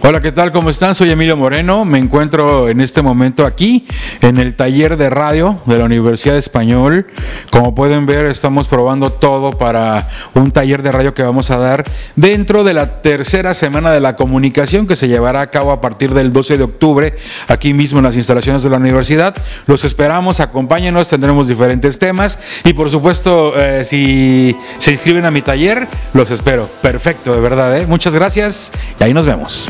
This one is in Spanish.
Hola, ¿qué tal? ¿Cómo están? Soy Emilio Moreno. Me encuentro en este momento aquí en el taller de radio de la Universidad Español. Como pueden ver, estamos probando todo para un taller de radio que vamos a dar dentro de la tercera semana de la comunicación que se llevará a cabo a partir del 12 de octubre aquí mismo en las instalaciones de la universidad. Los esperamos, acompáñenos, tendremos diferentes temas y por supuesto, eh, si se inscriben a mi taller, los espero. Perfecto, de verdad. ¿eh? Muchas gracias y ahí nos vemos.